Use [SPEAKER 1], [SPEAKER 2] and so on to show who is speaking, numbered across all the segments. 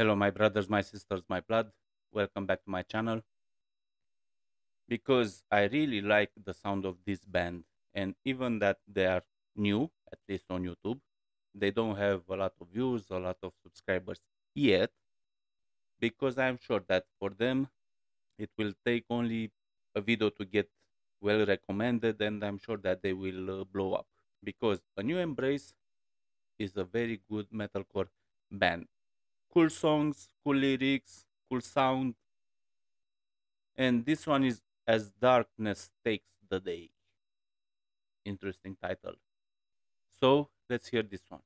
[SPEAKER 1] Hello, my brothers, my sisters, my blood. Welcome back to my channel. Because I really like the sound of this band, and even that they are new, at least on YouTube, they don't have a lot of views, a lot of subscribers yet. Because I'm sure that for them, it will take only a video to get well recommended, and I'm sure that they will uh, blow up. Because A New Embrace is a very good metalcore cool songs, cool lyrics, cool sound. And this one is As Darkness Takes the Day. Interesting title. So let's hear this one.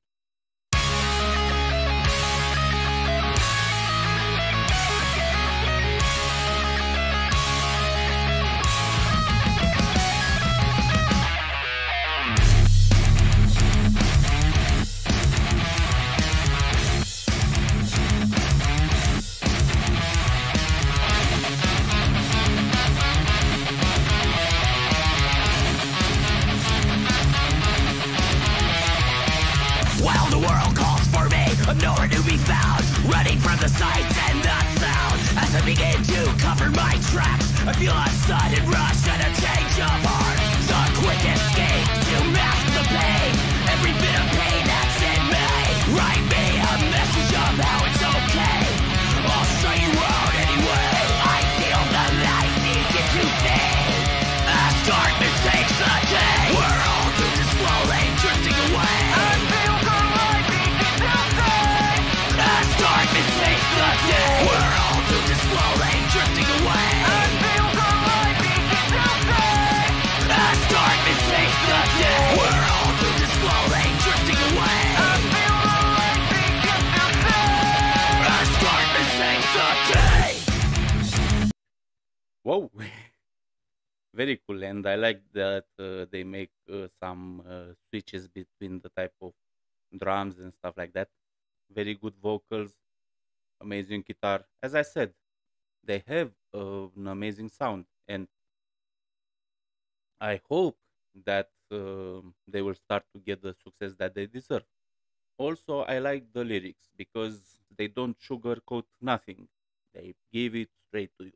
[SPEAKER 2] Found Running from the sights and the sound. As I begin to cover my tracks I feel a sudden rush and a change of heart. The quick escape to mask the pain. Every bit of pain
[SPEAKER 1] Very cool, and I like that uh, they make uh, some uh, switches between the type of drums and stuff like that. Very good vocals, amazing guitar. As I said, they have uh, an amazing sound, and I hope that uh, they will start to get the success that they deserve. Also, I like the lyrics because they don't sugarcoat nothing; they give it straight to you.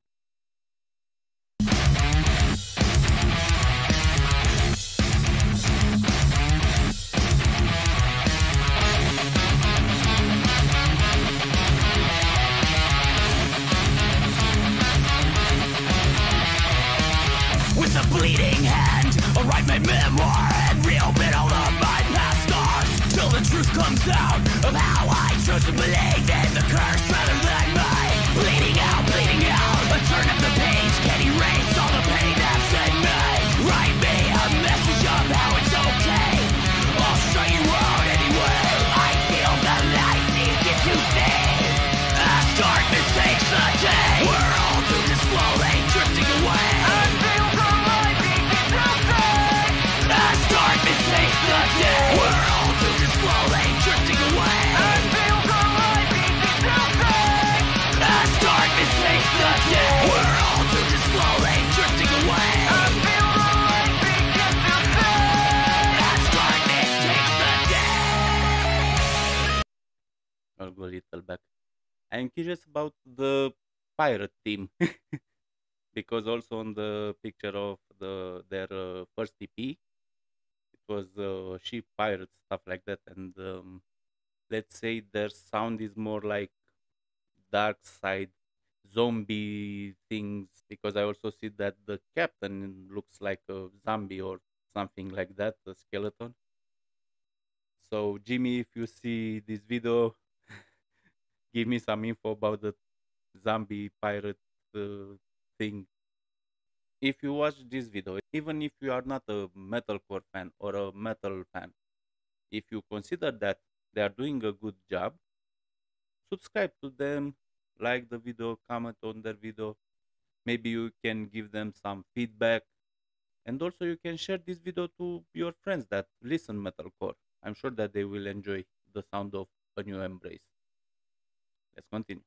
[SPEAKER 2] My memoir and reopen all of my past scars. Till the truth comes out of how I chose to believe in the curse rather than me Bleeding out, bleeding out, a turn of the page. Can erase all the pain that's in me? Write me a message of how it's okay. I'll show you out anyway. I feel the light begin to fade As darkness takes the day
[SPEAKER 1] I'm curious about the pirate team. because also on the picture of the their uh, first EP, it was uh, sheep pirates stuff like that and um, let's say their sound is more like dark side zombie things because i also see that the captain looks like a zombie or something like that a skeleton so jimmy if you see this video give me some info about the zombie pirate uh, thing if you watch this video, even if you are not a metalcore fan or a metal fan, if you consider that they are doing a good job, subscribe to them, like the video, comment on their video. Maybe you can give them some feedback. And also you can share this video to your friends that listen metalcore. I'm sure that they will enjoy the sound of a new embrace. Let's continue.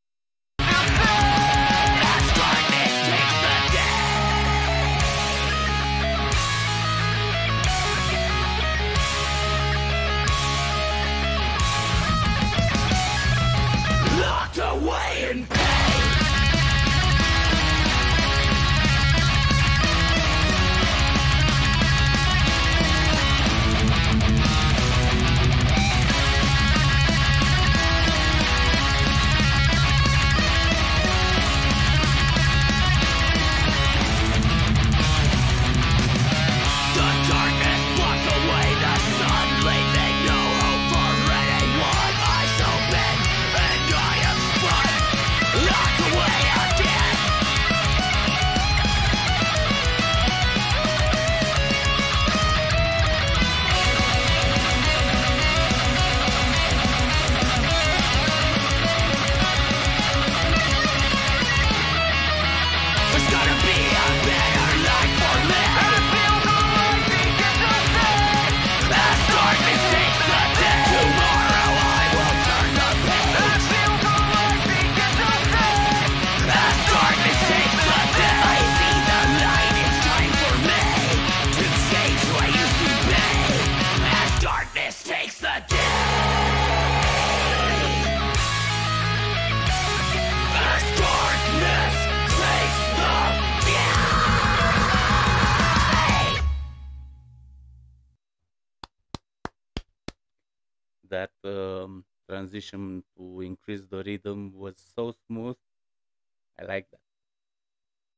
[SPEAKER 1] Transition to increase the rhythm was so smooth. I like that.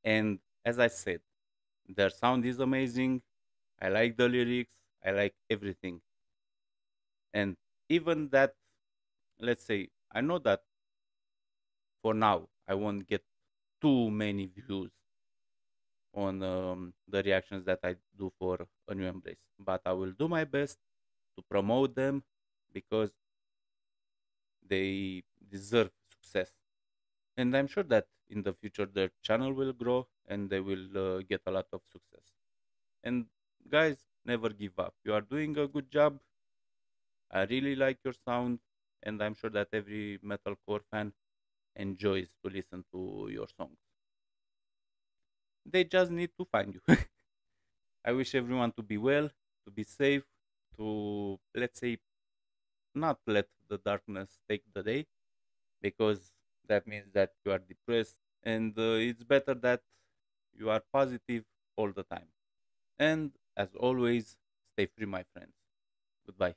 [SPEAKER 1] And as I said, their sound is amazing. I like the lyrics. I like everything. And even that, let's say, I know that for now I won't get too many views on um, the reactions that I do for a new embrace, but I will do my best to promote them because they deserve success. And I'm sure that in the future their channel will grow and they will uh, get a lot of success. And guys, never give up. You are doing a good job. I really like your sound, and I'm sure that every metalcore fan enjoys to listen to your songs. They just need to find you. I wish everyone to be well, to be safe, to let's say not let the darkness take the day because that means that you are depressed and uh, it's better that you are positive all the time. And as always stay free my friends. Goodbye